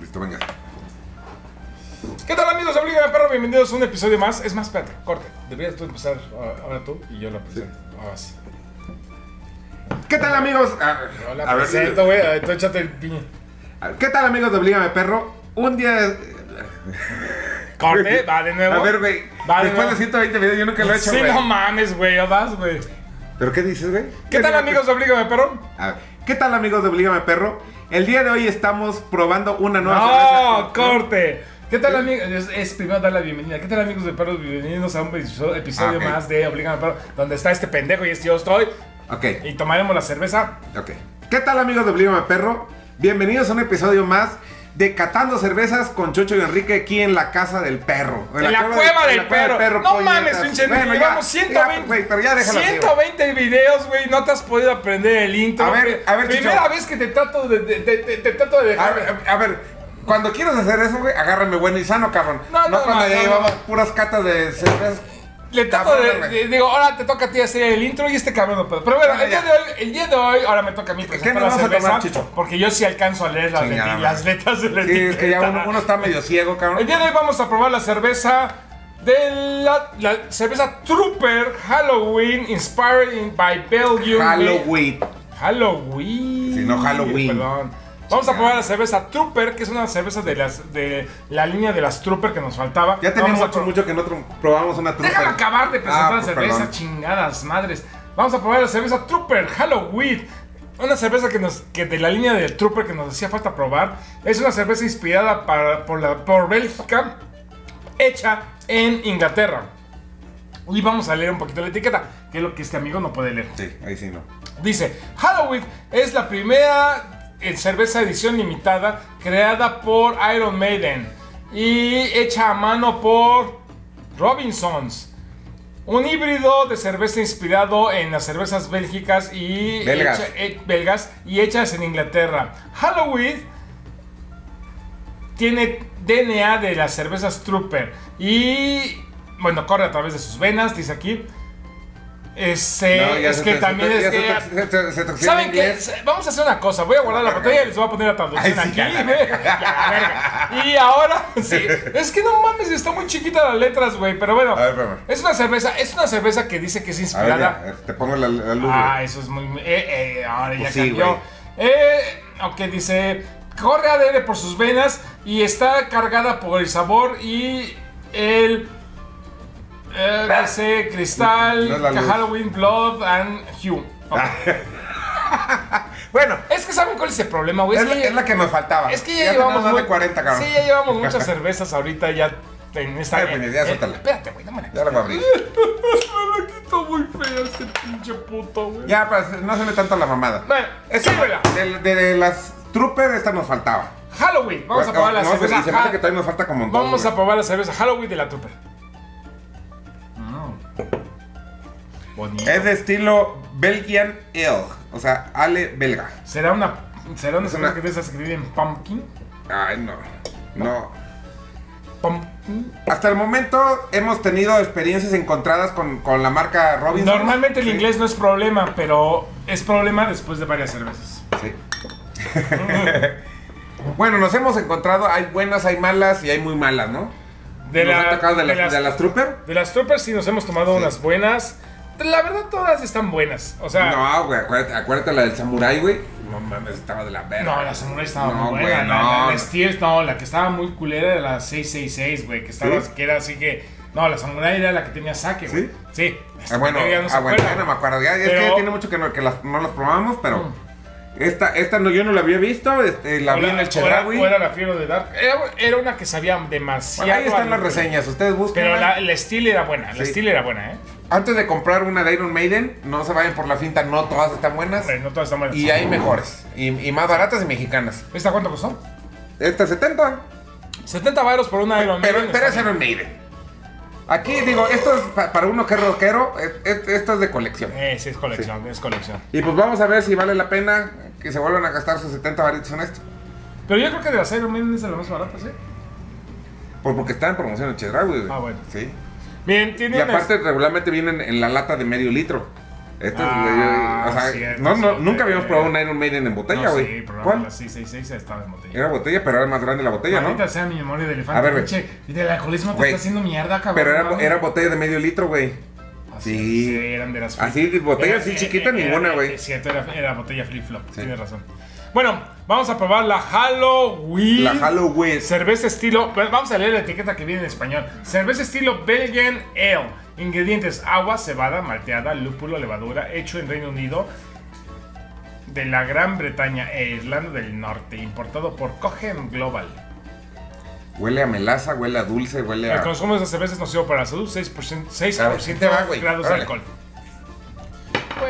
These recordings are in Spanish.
Listo, venga. ¿Qué tal amigos? Oblígame perro, bienvenidos a un episodio más. Es más, espérate, corte. Deberías tú empezar ahora tú y yo la presento. Ahora sí. ¿Qué tal, amigos? Ah, Yo la a presento, güey. Ver, Tú échate el piña. ¿Qué tal, amigos de Oblígame Perro? Un día. Corte, va de nuevo. A ver, güey. Va de Después nuevo. de 120 videos, yo nunca lo he hecho, Sí, güey. no mames, güey. Ya vas, güey. ¿Pero qué dices, güey? ¿Qué tal dices? amigos de Oblígame perro? A ver, ¿qué tal, amigos de Oblígame Perro? El día de hoy estamos probando una nueva No, cerveza. corte. ¿Qué tal amigos? Es, es primero dar la bienvenida. ¿Qué tal amigos de perros? Bienvenidos a un episodio, Ah, más de Oblígame perro, donde está este pendejo y este yo estoy. Ok, Y tomaremos la cerveza. ok. ¿Qué tal, amigos de Oblígame Perro? Bienvenidos a un episodio más de Catando Cervezas con Chucho y Enrique aquí en la casa del perro. En la cueva del perro. No mames, pinche Bueno, Llevamos 120. ya, güey, pero ya déjalo así. 120 videos, güey. No te has podido aprender el intro. A ver, a ver, Primera Chicho. vez que te trato de, de- de- de- te trato de A dejar. ver, a ver, cuando quieras hacer eso, güey, agárrame bueno y sano, cabrón. No, No, no, cuando no, ya no. puras catas de cervezas. Le trato de, Digo, ahora te toca a ti hacer el intro y este cabrón no puede. Pero bueno, el día, de hoy, el día de hoy, ahora me toca a mí presentar nos la a cerveza. tomar, Chicho? Porque yo sí alcanzo a leer las, las letras de la Sí, es que ya uno, uno está medio ciego, El cabrón. día de hoy vamos a probar la cerveza de la, la cerveza Trooper Halloween Inspired by Belgium. Halloween. Halloween. Sí, no Halloween. Perdón. Vamos a probar la cerveza Trooper, que es una cerveza de las de la línea de las Trooper que nos faltaba. Ya tenía Vamos a mucho, mucho que no probamos una trufa. Déjame acabar de presentar Ah, la pues, cerveza, perdón. chingadas madres. Vamos a probar la cerveza Trooper Halloween. Una cerveza que, nos, que de la línea del Trooper que nos hacía falta probar. Es una cerveza inspirada para- por, la, por Bélgica, hecha en Inglaterra. Y vamos a leer un poquito la etiqueta, que es lo que este amigo no puede leer. Sí, ahí sí no. Dice, Halloween es la primera eh, cerveza edición limitada creada por Iron Maiden y hecha a mano por Robinsons. Un híbrido de cerveza inspirado en las cervezas bélgicas y Belgas. hecha- eh, belgas y hechas en Inglaterra. Halloween tiene DNA de las cervezas Trooper y bueno, corre a través de sus venas, dice aquí. Este, No, es se que también es que ya ¿Saben en qué? Vamos a hacer una cosa. Voy a guardar la botella y les voy a poner la traducción Ay, sí, aquí. ya, verga. Y ahora, sí. Es que no mames, está muy chiquita las letras, güey. Pero bueno, A ver, es una cerveza, es una cerveza que dice que es ver, inspirada. ya, te pongo la, la luz. ah, eso es muy. Eh, eh, ahora ya Pues sí, cambió. Eh, ok, dice. Corre ADN por sus venas y está cargada por el sabor y el. Eh, dice Cristal, No la. Halloween, Blood and Hue. Ok. Bueno, Es que saben cuál es el problema, güey. es, Es, la, que, es la que nos faltaba. es que ya, ya llevamos muy- de 40, cabrón. Sí, ya llevamos muchas cervezas ahorita ya en esta. Ay, pues, ya eh, suéltala. espérate, güey, no me la Ya la voy a abrir. Está muy feo este pinche puto, güey. Ya, pues, no se me tanto la mamada. Bueno, sírvela. de, de- de las Trooper, esta nos faltaba. Halloween. Vamos a Bueno, probar la no, cerveza. Y se me hace Ha- que todavía nos falta como un montón, Vamos a probar la cerveza Halloween de la Trooper. Bonito. Es de estilo Belgian Ale. O sea, ale belga. ¿Será una, será una una- que esas que viven pumpkin? Ay, no. No. Pumpkin. Hasta el momento hemos tenido experiencias encontradas con, con la marca Robinson. Normalmente el Sí. inglés no es problema, pero es problema después de varias cervezas. Sí. bueno, nos hemos encontrado, hay buenas, hay malas y hay muy malas, ¿no? De, ¿Nos la- de, de las, de las Trooper? de las troopers sí nos hemos tomado Sí. unas buenas. La verdad todas están buenas. O sea, no, No, güey, acuérdate, acuérdate la del Samurai, güey. No mames, estaba de la verga. la Samurai estaba No, muy buena. la, no. la, la Steel, no, la que estaba muy culera era la 666, güey. Que estaba, ¿Sí? que era así que. No, la Samurai era la que tenía saque, güey. ¿Sí? Sí. Ah, bueno, Ya no se ah, bueno, ya no me acuerdo. Ya, es que tiene mucho que no, que las, no las probamos, pero Mm. esta, esta no, yo no la había visto. Este, la O vi la- en el Chedraui. o era la fiebre de Dark. Era, era una que sabía demasiado. Bueno, ahí están las reseñas, ustedes busquen. Pero la, la Steel era buena. La Sí. Steel era buena, ¿eh? Antes de comprar una de Iron Maiden, no se vayan por la finta, no todas están buenas. Hombre, no todas están buenas. Y hay mejores. Y, y más baratas y mexicanas. ¿Esta cuánto costó? Esta 70. 70 varos por una Iron Pero, Maiden, pero es está Iron Maiden. Aquí digo, esto es pa- para uno que es rockero, es- es- esto es de colección. Eh, sí, es colección, es colección. Y pues vamos a ver si vale la pena que se vuelvan a gastar sus 70 varitos en esto. Pero yo creo que de las Iron Maiden es de las más baratas, ¿eh? Por, porque está en promoción en Chedraui, güey. Ah, bueno. Sí. Bien, tiene Y aparte regularmente vienen en la lata de medio litro. Este Ah, es, o sea, cierto, no, no, nunca habíamos probado un Iron Maiden en botella, No, güey. sí, pero ¿Cuál? la 666 estaba en botella. Era botella, pero era más grande la botella, ¿no? Maldita sea mi memoria de elefante. A ver, güey. pinche, Y del alcoholismo te Güey. está haciendo mierda, cabrón. Pero era, era botella de medio litro, güey. Sí. sí, eran de las Así, de botella así chiquita, ninguna, güey. Es cierto, era, era botella flip flop. Sí. Tienes razón. Bueno, vamos a probar la Halloween. La Halloween. Cerveza estilo. Vamos a leer la etiqueta que viene en español. Cerveza estilo Belgian Ale. Ingredientes: agua, cebada, malteada, lúpulo, levadura. Hecho en Reino Unido. De la Gran Bretaña e Irlanda del Norte. Importado por Cohen Global. Huele a melaza, huele a dulce, huele El a. consumo de esa cerveza es nocivo para la salud. 6%, 6 A ver, te va, güey. grados de alcohol.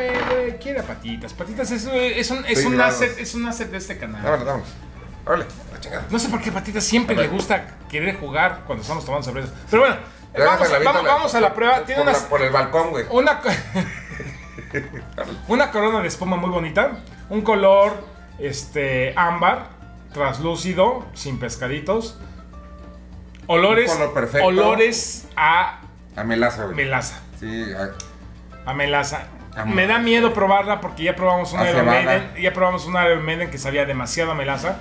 Güey, güey, patitas. Patitas es, es un, es un asset, es un asset de este canal. Vámonos, vámonos. Órale, la chingada. No sé por qué Patitas siempre le gusta querer jugar cuando estamos tomando cerveza. Pero bueno, vamos, a la prueba. Tiene por, una, la- por el balcón, güey. una, una corona de espuma muy bonita. Un color este, ámbar, translúcido, sin pescaditos. Olores, olores a A melaza, güey. melaza. Sí, a- A melaza. Me da miedo probarla porque ya probamos una Iron. Maiden. Ya probamos una Iron Maiden que sabía demasiado a melaza.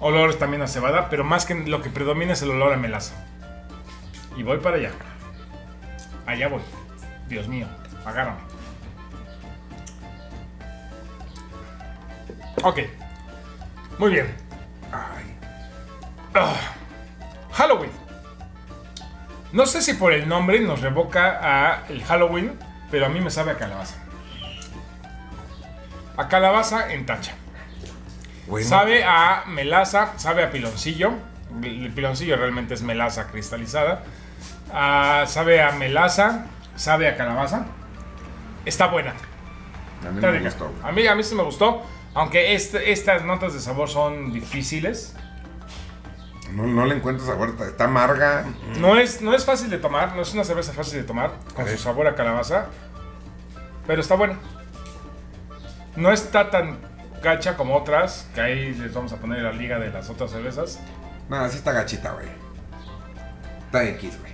Olores también a cebada, pero más que lo que predomina es el olor a melaza. Y voy para allá. Allá voy. Dios mío, agárrame. Ok. Muy bien. Ay. Ah, Halloween. No sé si por el nombre nos revoca a el Halloween, pero a mí me sabe a calabaza. A calabaza en tacha. Bueno, Sabe a melaza, sabe a piloncillo. El piloncillo realmente es melaza cristalizada. Ah, sabe a melaza, sabe a calabaza. Está buena. a mí Está me rica. gustó. güey. A mí, a mí sí me gustó. Aunque este- estas notas de sabor son difíciles. No, no le encuentro sabor, está, amarga. No es, no es fácil de tomar, no es una cerveza fácil de tomar, con su sabor a calabaza, pero está buena. No está tan gacha como otras, que ahí les vamos a poner la liga de las otras cervezas. No, así está gachita, güey. Está X, güey.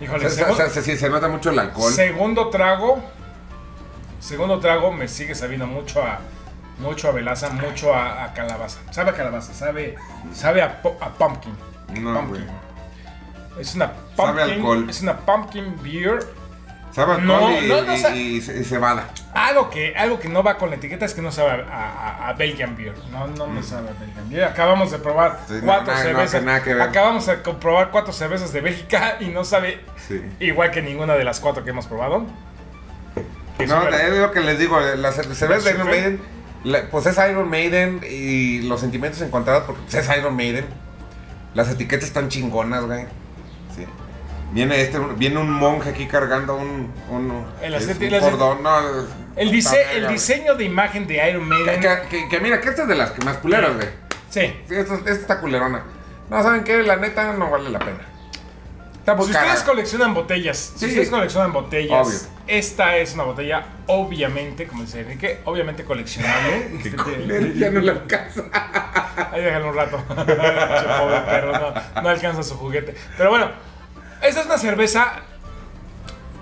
Híjole, O sea, segu- o sea, se, sí, se nota mucho el alcohol. segundo trago, segundo trago me sigue sabiendo mucho a mucho a velaza, mucho a, a calabaza. Sabe a calabaza, sabe, sabe a, a pumpkin. No, güey. Es una Sabe pumpkin, alcohol. es una pumpkin beer Sabe alcohol No, y, no, no y- sa- y- y cebada. Algo que, algo que no va con la etiqueta es que no sabe a, Belgian Beer. No, no me sabe a Belgian Beer. Acabamos de probar Mm. Sí, cuatro nada- cervezas. que nada que ver. Acabamos de comprobar cuatro cervezas de Bélgica y no sabe Sí. igual que ninguna de las cuatro que hemos probado. No, es lo que les digo, la cer- cerveza de la- pues es Iron Maiden y los sentimientos encontrados porque pues, es Iron Maiden. Las etiquetas están chingonas, güey. Sí. Viene este, viene un monje aquí cargando un, un, El es un cordón, no, el, dise- diseño de imagen de Iron Maiden. Que, que- que mira, que esta es de las que más culeras, güey. Sí. Sí, esta, esta está culerona. No, ¿saben qué? La neta no vale la pena. Está Si ustedes coleccionan botellas, si ustedes coleccionan botellas, Obvio. esta es una botella obviamente, como dice Enrique, obviamente coleccionable. Este, ya no le alcanza. Ahí déjalo un rato. Che, Pobre perro, no, no alcanza su juguete. Pero bueno, esta es una cerveza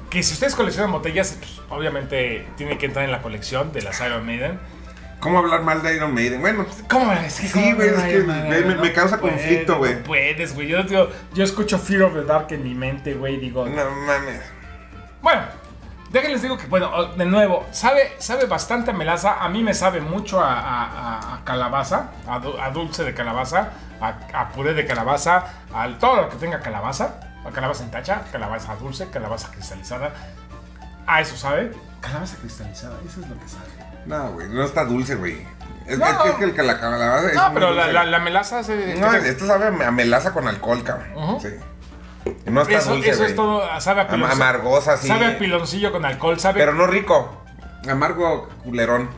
que si ustedes coleccionan botellas, pues, obviamente tiene que entrar en la colección de las Iron Maiden. ¿Cómo hablar mal de Iron Maiden? Bueno, ¿Cómo es que Sí, güey, es que me- me causa conflicto, güey. No puedes, güey. Yo, yo, yo escucho Fear of the Dark en mi mente, güey. Digo, no mames. Bueno, déjenles digo que, bueno, de nuevo, sabe, sabe bastante a melaza. A mí me sabe mucho a, a- a- a calabaza, a, a dulce de calabaza, a, a puré de calabaza, a todo lo que tenga calabaza. A calabaza en tacha, calabaza dulce, calabaza cristalizada. A eso sabe. Calabaza cristalizada, eso es lo que sabe. No, güey, no está dulce, güey. Es, No, es que, es que el que la calabaza es No, pero la, la, la melaza se. No, esto sabe a melaza con alcohol, cabrón. Ujú. Sí. Y No está eso dulce, eso es todo. Sabe a piloncillo. amargosa, sí. Sabe a piloncillo con alcohol, sabe. Pero no rico. Amargo culerón.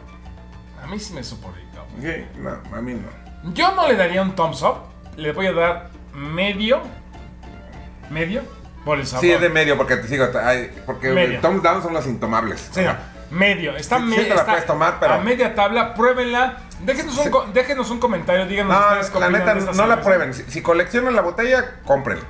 A mí sí me supo rico. Sí, No, a mí no. Yo no le daría un thumbs up. Le voy a dar medio. Medio. Por el sabor. Sí, es de medio, porque te sigo. ay, porque Medio. Thumbs down son los intomables. Sí, no, medio. Está Sí, sí te la puedes tomar, pero- A media tabla, pruébenla. Déjenos un, Sí. déjenos un comentario, díganos No, ustedes la neta, no la prueben. Si, si coleccionan la botella, cómprenla.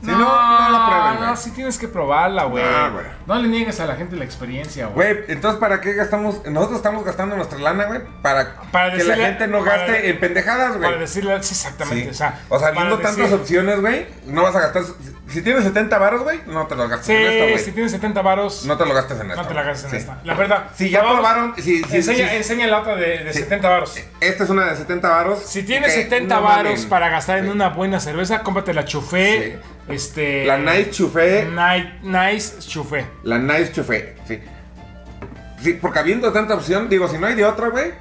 Si no, no la prueben, güey. No, sí tienes que probarla, güey. No. No le niegues a la gente la experiencia, güey. Güey, entonces ¿para qué gastamos? Nosotros estamos gastando nuestra lana, güey, para, Para que la decirle- gente no para- gaste en pendejadas, Para güey. decirle, sí, exactamente. Sí. O sea, O sea, para viendo tantas opciones, güey, no vas a gastar. Si, tienes 70 varos, güey, no te los gastes en esta, güey. si tienes 70 varos, No te lo gastes en esta. no te güey. gastes en Sí. esta. La verdad. Si ya probaron, si, si, enseña, si- enseña la otra de, de Sí. 70 varos. esta es una de 70 varos. Si tienes que 70 no varos para gastar en una buena cerveza, cómprate la Chufé. Este. La Nice Chufé. Night- Nice Chufé. La Nice Chufé, sí. Sí, porque habiendo tanta opción, digo, si no hay de otra, güey.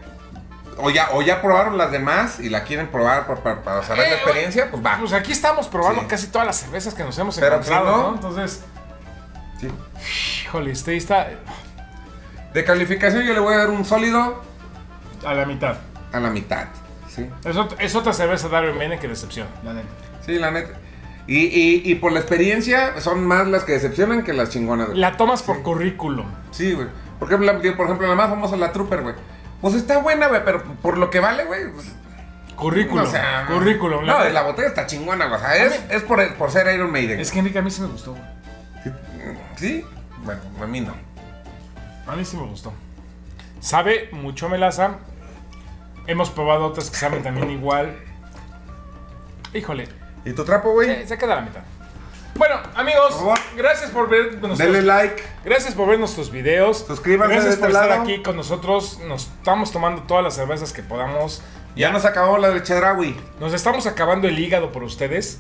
O ya, o ya probaron las demás y la quieren probar para, para- para saber Eh, la experiencia, pues va. Pues aquí estamos probando Sí. casi todas las cervezas que nos hemos Pero encontrado, si no- ¿no? Entonces, Sí. híjole, este está De calificación yo le voy a dar un sólido a la mitad. a la mitad. Sí, Es, ot- es otra cerveza Darwin Bene que decepción, la neta. sí la neta. Y, y, y por la experiencia son más las que decepcionan que las chingonas, güey. La tomas por currículum. Sí, güey. Porque, por ejemplo, la más famosa, la Trooper, güey. Pues está buena, güey, pero por lo que vale, güey. Pues, Currículum. o sea, currículum. No, la- la botella está chingona, güey. O sea, es, es por, por ser Iron Maiden. Es que Enrique a mí sí me gustó. güey. ¿Sí? Bueno, a mí no. A mí sí me gustó. Sabe mucho melaza. Hemos probado otras que saben también igual. Híjole, ¿Y tu trapo, güey? se, se queda a la mitad. Bueno, amigos, gracias por ver nuestros, Denle like. gracias por ver nuestros videos. Suscríbanse Gracias de por este estar lado. aquí con nosotros. Nos estamos tomando todas las cervezas que podamos. Ya nos acabó la de Chedraui. Nos estamos acabando el hígado por ustedes.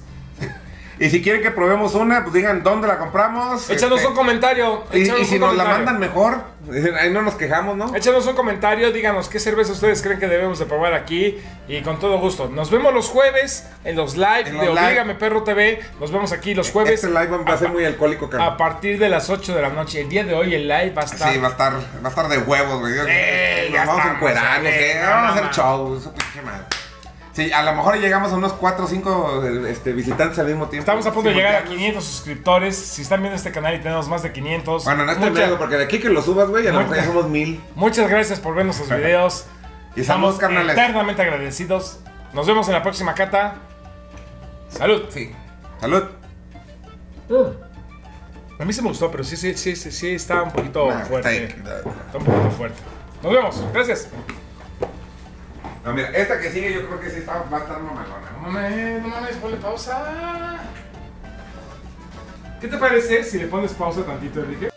Y si quieren que probemos una, pues digan dónde la compramos. Échanos este, un comentario. Y, échanos y si nos la mandan mejor, ahí no nos quejamos, ¿no? Échanos un comentario, díganos qué cerveza ustedes creen que debemos de probar aquí y con todo gusto. Nos vemos los jueves en los live En de live. Oblígame Perro TV. Nos vemos aquí los jueves Este live va a ser muy alcohólico, a cabrón. partir de las 8 de la noche. El día de hoy el live va a estar... Sí, va a estar, va a estar de huevos, güey. Eh, ya vamos a estamos, encuerar, no eh, vamos a hacer no. show, su pinche madre. Sí, a lo mejor llegamos a unos 4 o 5 este, visitantes al mismo tiempo. Estamos a punto de llegar a Simultáneos. 500 suscriptores. Si están viendo este canal y tenemos más de 500. Bueno, no estoy medio, porque de aquí que lo subas, güey, a lo mejor ya somos mil. Muchas gracias por ver nuestros videos. Y Estamos carnales. eternamente agradecidos. Nos vemos en la próxima cata. Salud. Sí. Salud. A mí sí me gustó, pero sí, sí, sí, sí, sí está un poquito Nah, fuerte. está ahí. Está un poquito fuerte. Nos vemos. Gracias. No, mira, esta que sigue yo creo que sí está, va a estar mamalona. No mames, no mames, ponle pausa. ¿Qué te parece si le pones pausa tantito, Enrique?